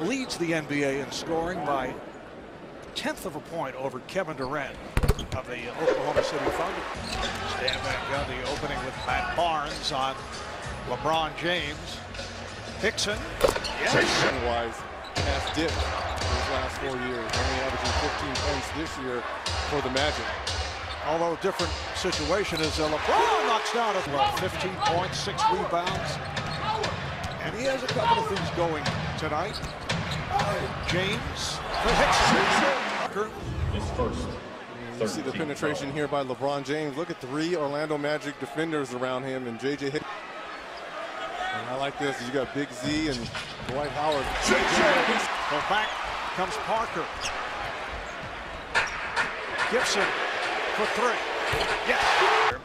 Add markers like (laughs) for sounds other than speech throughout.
leads the NBA in scoring by tenth of a point over Kevin Durant of the Oklahoma City Thunder. Stan Van Gundy opening with Matt Barnes on LeBron James. Hickson. Yes. Wise has dipped these last four years, only averaging 15 points this year for the Magic. Although different situation is uh, LeBron knocks down at well, 15 points, six rebounds. And he has a couple of things going tonight. James for Hickson. His first. You see the penetration here by LeBron James. Look at three Orlando Magic defenders around him and J.J. Hick. And I like this. You got Big Z and Dwight Howard. Well, back comes Parker. Gibson for three. Yes.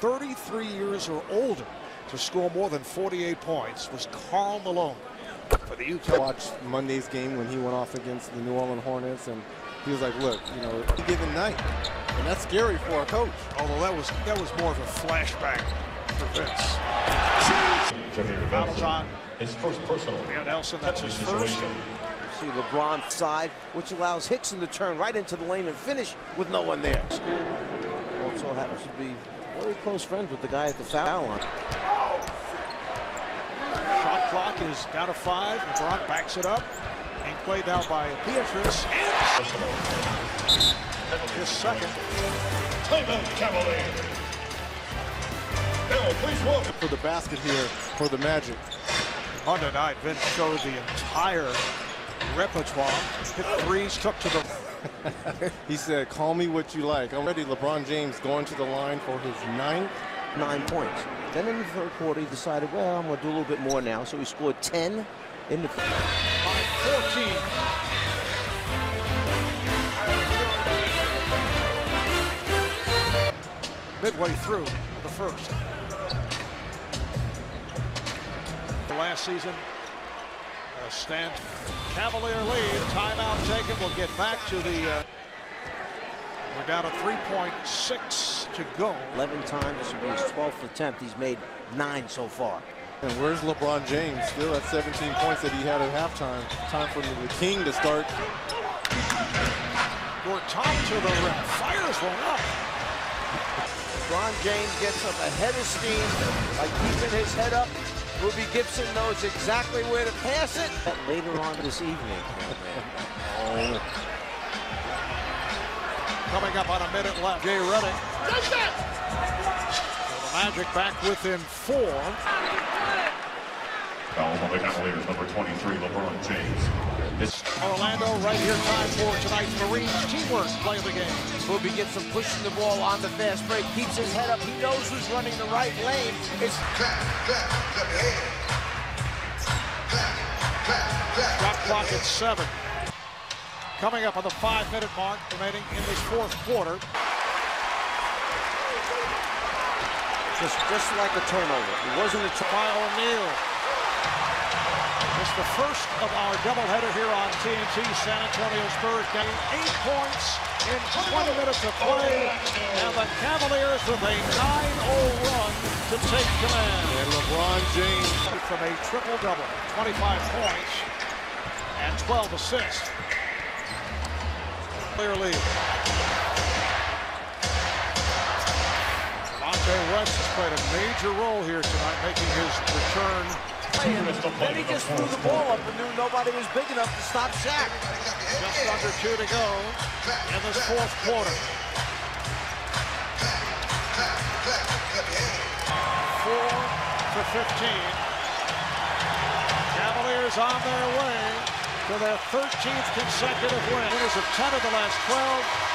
33 years or older to score more than 48 points was Karl Malone for the Utah. Watched Monday's game when he went off against the New Orleans Hornets, and he was like, "Look, you know, any given night, and that's scary for a coach." Although that was that was more of a flashback for Vince. Fouls on His first personal. Leon Nelson. That's his first. See LeBron side, which allows Hickson to turn right into the lane and finish with no one there. Also happens to be very close friends with the guy at the foul line. Shot clock is down to five. LeBron backs it up. Being played now by Pietrus. And his second. Cleveland Cavaliers. Now, please welcome. For the basket here for the Magic. Monday night, Vince showed the entire repertoire. Hit threes, took to the. (laughs) He said, "Call me what you like." Already, LeBron James going to the line for his ninth. Nine points. Then in the third quarter, he decided, well, I'm going to do a little bit more now. So he scored 10 in the. by 14. Midway through the first. The last season, a Stant Cavalier lead. Timeout taken. We'll get back to the. Uh, we're down to 3.6 to go. 11 times. This will be his 12th attempt. He's made nine so far. And where's LeBron James? Still at 17 points that he had at halftime. Time for the King to start. Gortat to the rim. Fires one up. LeBron James gets up ahead of steam by keeping his head up. Boobie Gibson knows exactly where to pass it. Later on this evening. (laughs) Coming up on a minute left. Jay Redick. So the Magic back within four. Foul on the Cavaliers, number 23, LeBron James. His Orlando right here time for tonight's Marines teamwork play of the game. Boobie Gibson pushing the ball on the fast break, keeps his head up. He knows who's running the right lane. It's Shot clock at seven. Coming up on the five-minute mark remaining in this fourth quarter. just, just like a turnover. It wasn't a. Kyle O'Neal. It's the first of our doubleheader here on TNT. San Antonio Spurs getting eight points in 20 minutes of play. And the Cavaliers with a 9-0 run to take command. And LeBron James From a triple-double, 25 points and 12 assists. Clear lead. Delonte West has played a major role here tonight, making his return. Then he just threw the ball up and knew nobody was big enough to stop Shaq. Just under two to go in this fourth quarter. Four to 15. Cavaliers on their way to their 13th consecutive win. Winners of 10 of the last 12.